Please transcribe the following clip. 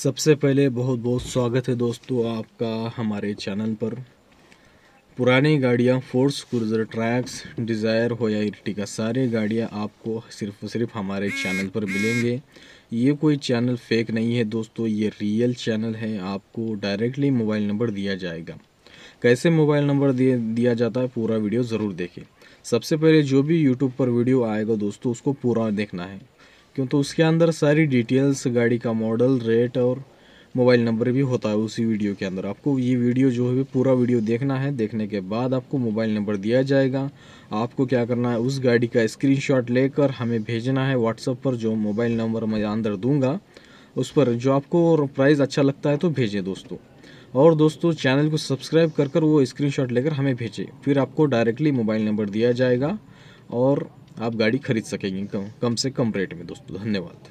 सबसे पहले बहुत बहुत स्वागत है दोस्तों आपका हमारे चैनल पर। पुरानी गाड़ियाँ फोर्स क्रूज़र ट्रैक्स डिज़ायर हो या इर्टिका सारी गाड़ियाँ आपको सिर्फ़ सिर्फ़ हमारे चैनल पर मिलेंगे। ये कोई चैनल फेक नहीं है दोस्तों, ये रियल चैनल है, आपको डायरेक्टली मोबाइल नंबर दिया जाएगा। कैसे मोबाइल नंबर दिए, दिया जाता है पूरा वीडियो ज़रूर देखें। सबसे पहले जो भी यूट्यूब पर वीडियो आएगा दोस्तों, उसको पूरा देखना है। क्यों? तो उसके अंदर सारी डिटेल्स गाड़ी का मॉडल रेट और मोबाइल नंबर भी होता है उसी वीडियो के अंदर। आपको ये वीडियो जो है, पूरा वीडियो देखना है। देखने के बाद आपको मोबाइल नंबर दिया जाएगा। आपको क्या करना है? उस गाड़ी का स्क्रीनशॉट लेकर हमें भेजना है व्हाट्सअप पर, जो मोबाइल नंबर मैं अंदर दूँगा, उस पर जो आपको प्राइस अच्छा लगता है तो भेजें दोस्तों। और दोस्तों चैनल को सब्सक्राइब कर कर वो स्क्रीनशॉट लेकर हमें भेजें। फिर आपको डायरेक्टली मोबाइल नंबर दिया जाएगा। और आप गाड़ी खरीद सकेंगे कम से कम रेट में दोस्तों धन्यवाद।